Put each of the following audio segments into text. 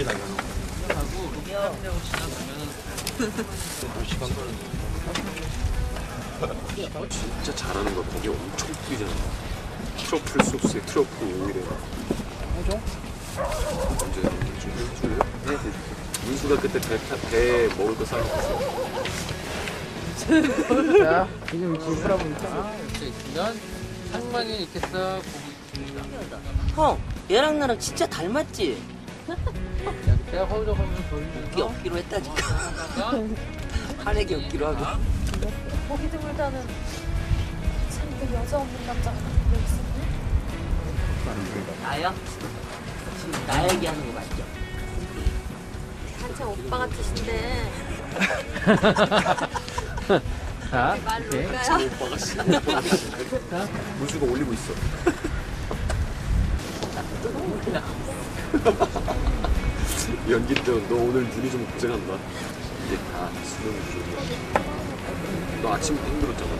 여기다가 하고 하고 지나가면 시간 걸리는 진짜 잘하는 거 거기 엄청 뿌리잖아. 트러플 소스에 트러플 오일에. 해줘? 언제 좀 해줄래? 네. 민수가 그때 배, 타- 배 먹을 거 사먹었어. 자 지금 지금 보니까 있으면 상만이 이렇게 싹 보고 있습니다. 형, 얘랑 나랑 진짜 닮았지? 이렇게 허우적허우적 이 돌리면서 없기로 했다니까. 한액이 없기로 하고. 보기 드물다는 참그 여자 없는 남자가 여기 있었네. 나요? 지금 나 얘기하는 거 맞죠? 한참 오빠 같으신데 자 말? 오빠가 씨. 민수가 올리고 있어. 연기인데 너 오늘 눈이 좀 고생한다. 이제 다 수능 부족이야. 너 아침부터 힘들었잖아.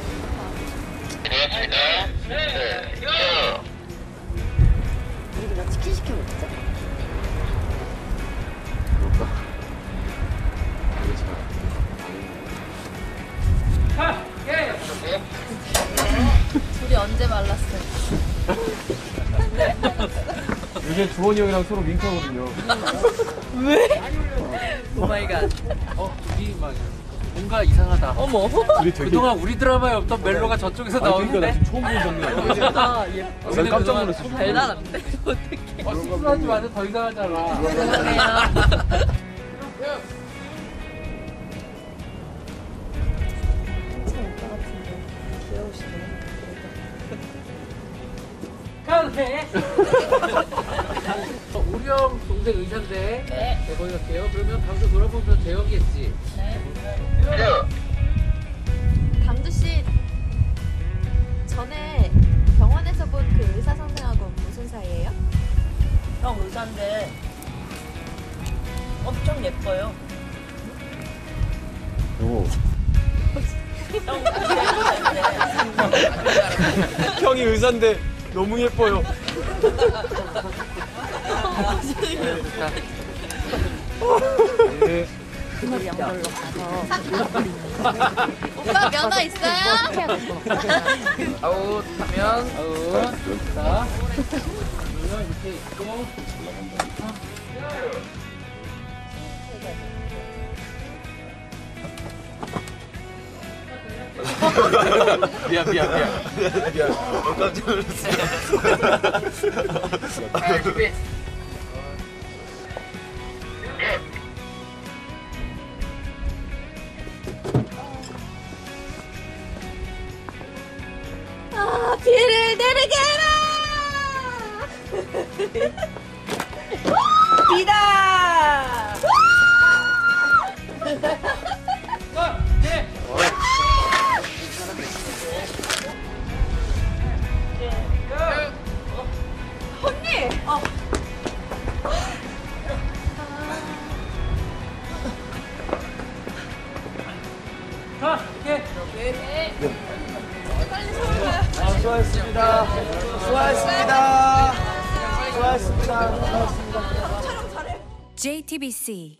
우리 그냥 치킨 시켜 먹자. 그럴까? 이게 잘. 둘이 언제 말 놨어요? 요새 주원이 형이랑 서로 윙크하거든요 oh my god. 어, 우리 막 뭔가 이상하다. 어머. 우리 되게 그동안 우리 드라마에 없던 멜로가 저쪽에서 아니 그러니까 나 나오는데 지금 처음 보는 장면이야 아, 예뻐. 난 깜짝 놀랐어 달달한데? 어떡해. 어, 수줍어하지 마세요. 더 이상하잖아. 죄송해요. 형 동생 의사인데. 네. 네, 거기 갈게요. 그러면 방송 돌아보면 재혁이겠지. 강두 씨 전에 병원에서 본 그 의사 선생하고 무슨 사이예요? 형 의사인데 엄청 예뻐요. 오. 형 의사인데. 형이 의사인데 너무 예뻐요 네. 오빠 면허 있어요? 아웃 하면 아웃. 자. 이렇게 있고. 미안 미안 미안 자, 준비. 아 비를 내 수고하셨습니다. 수고하셨습니다. 수고하셨습니다. 잘해. JTBC